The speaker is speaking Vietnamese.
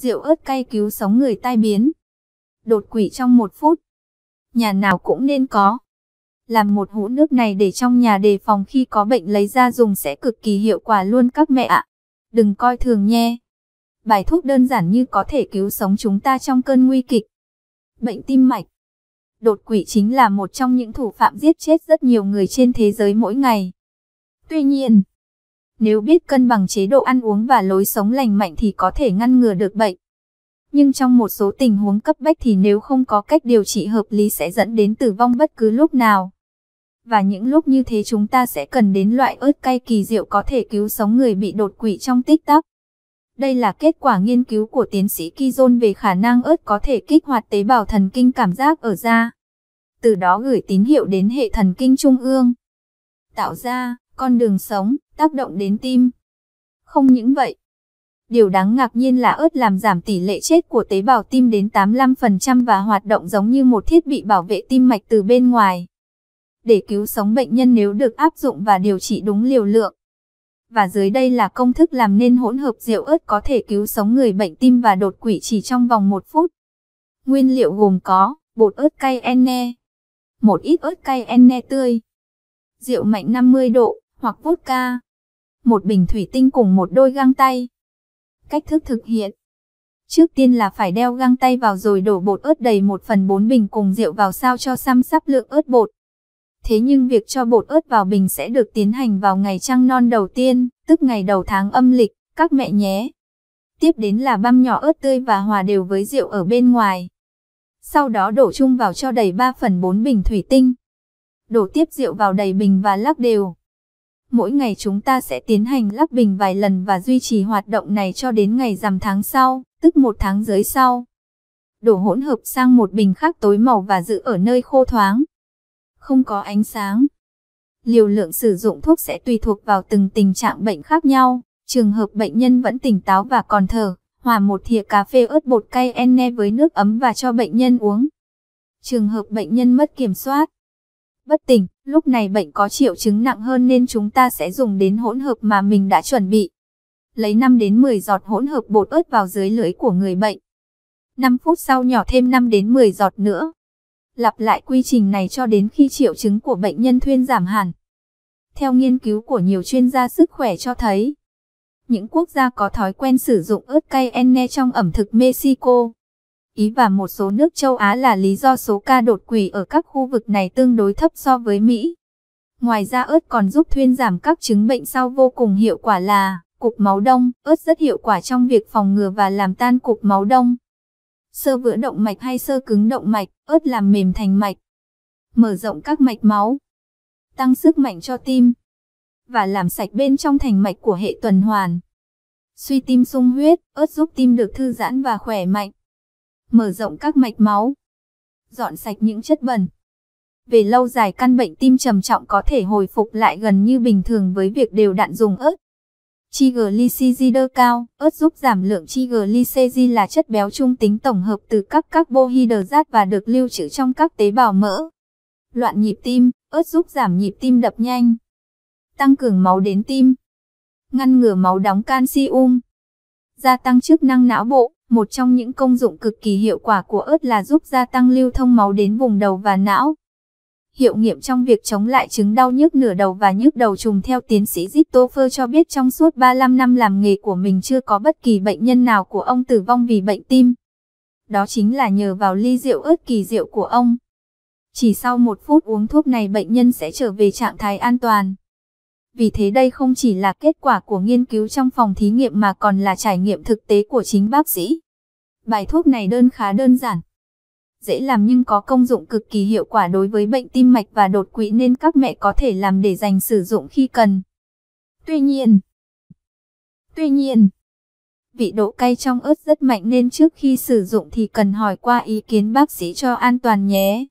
Rượu ớt cay cứu sống người tai biến. Đột quỵ trong một phút. Nhà nào cũng nên có. Làm một hũ nước này để trong nhà đề phòng khi có bệnh lấy ra dùng sẽ cực kỳ hiệu quả luôn các mẹ ạ. Đừng coi thường nhé. Bài thuốc đơn giản như có thể cứu sống chúng ta trong cơn nguy kịch. Bệnh tim mạch. Đột quỵ chính là một trong những thủ phạm giết chết rất nhiều người trên thế giới mỗi ngày. Tuy nhiên, nếu biết cân bằng chế độ ăn uống và lối sống lành mạnh thì có thể ngăn ngừa được bệnh. Nhưng trong một số tình huống cấp bách thì nếu không có cách điều trị hợp lý sẽ dẫn đến tử vong bất cứ lúc nào. Và những lúc như thế chúng ta sẽ cần đến loại ớt cay kỳ diệu có thể cứu sống người bị đột quỵ trong tích tắc. Đây là kết quả nghiên cứu của tiến sĩ Kizon về khả năng ớt có thể kích hoạt tế bào thần kinh cảm giác ở da. Từ đó gửi tín hiệu đến hệ thần kinh trung ương. Tạo ra con đường sống, tác động đến tim. Không những vậy, điều đáng ngạc nhiên là ớt làm giảm tỷ lệ chết của tế bào tim đến 85% và hoạt động giống như một thiết bị bảo vệ tim mạch từ bên ngoài. Để cứu sống bệnh nhân nếu được áp dụng và điều trị đúng liều lượng. Và dưới đây là công thức làm nên hỗn hợp rượu ớt có thể cứu sống người bệnh tim và đột quỵ chỉ trong vòng 1 phút. Nguyên liệu gồm có bột ớt cay enne, một ít ớt cay enne tươi, rượu mạnh 50 độ, hoặc vodka. Một bình thủy tinh cùng một đôi găng tay. Cách thức thực hiện. Trước tiên là phải đeo găng tay vào rồi đổ bột ớt đầy 1 phần 4 bình cùng rượu vào sao cho xăm sắp lượng ớt bột. Thế nhưng việc cho bột ớt vào bình sẽ được tiến hành vào ngày trăng non đầu tiên, tức ngày đầu tháng âm lịch, các mẹ nhé. Tiếp đến là băm nhỏ ớt tươi và hòa đều với rượu ở bên ngoài. Sau đó đổ chung vào cho đầy 3 phần 4 bình thủy tinh. Đổ tiếp rượu vào đầy bình và lắc đều. Mỗi ngày chúng ta sẽ tiến hành lắc bình vài lần và duy trì hoạt động này cho đến ngày rằm tháng sau, tức một tháng dưới sau. Đổ hỗn hợp sang một bình khác tối màu và giữ ở nơi khô thoáng. Không có ánh sáng. Liều lượng sử dụng thuốc sẽ tùy thuộc vào từng tình trạng bệnh khác nhau. Trường hợp bệnh nhân vẫn tỉnh táo và còn thở, hòa một thìa cà phê ớt bột cay enne với nước ấm và cho bệnh nhân uống. Trường hợp bệnh nhân mất kiểm soát, bất tỉnh, lúc này bệnh có triệu chứng nặng hơn nên chúng ta sẽ dùng đến hỗn hợp mà mình đã chuẩn bị. Lấy 5 đến 10 giọt hỗn hợp bột ớt vào dưới lưỡi của người bệnh. 5 phút sau nhỏ thêm 5 đến 10 giọt nữa. Lặp lại quy trình này cho đến khi triệu chứng của bệnh nhân thuyên giảm hẳn. Theo nghiên cứu của nhiều chuyên gia sức khỏe cho thấy, những quốc gia có thói quen sử dụng ớt cay enne trong ẩm thực Mexico, Ý và một số nước châu Á là lý do số ca đột quỵ ở các khu vực này tương đối thấp so với Mỹ. Ngoài ra ớt còn giúp thuyên giảm các chứng bệnh sau vô cùng hiệu quả là cục máu đông. Ớt rất hiệu quả trong việc phòng ngừa và làm tan cục máu đông. Sơ vữa động mạch hay sơ cứng động mạch, ớt làm mềm thành mạch. Mở rộng các mạch máu. Tăng sức mạnh cho tim. Và làm sạch bên trong thành mạch của hệ tuần hoàn. Suy tim sung huyết, ớt giúp tim được thư giãn và khỏe mạnh mở rộng các mạch máu, dọn sạch những chất bẩn. Về lâu dài căn bệnh tim trầm trọng có thể hồi phục lại gần như bình thường với việc đều đặn dùng ớt. Triglyceride cao, ớt giúp giảm lượng triglyceride là chất béo trung tính tổng hợp từ các carbohydrate và được lưu trữ trong các tế bào mỡ. Loạn nhịp tim, ớt giúp giảm nhịp tim đập nhanh. Tăng cường máu đến tim. Ngăn ngừa máu đóng canxium. Gia tăng chức năng não bộ. Một trong những công dụng cực kỳ hiệu quả của ớt là giúp gia tăng lưu thông máu đến vùng đầu và não. Hiệu nghiệm trong việc chống lại chứng đau nhức nửa đầu và nhức đầu trùng theo tiến sĩ Zitofer cho biết trong suốt 35 năm làm nghề của mình chưa có bất kỳ bệnh nhân nào của ông tử vong vì bệnh tim. Đó chính là nhờ vào ly rượu ớt kỳ diệu của ông. Chỉ sau một phút uống thuốc này bệnh nhân sẽ trở về trạng thái an toàn. Vì thế đây không chỉ là kết quả của nghiên cứu trong phòng thí nghiệm mà còn là trải nghiệm thực tế của chính bác sĩ. Bài thuốc này đơn khá đơn giản, dễ làm nhưng có công dụng cực kỳ hiệu quả đối với bệnh tim mạch và đột quỵ nên các mẹ có thể làm để dành sử dụng khi cần. Tuy nhiên, tuy nhiên, vị độ cay trong ớt rất mạnh nên trước khi sử dụng thì cần hỏi qua ý kiến bác sĩ cho an toàn nhé.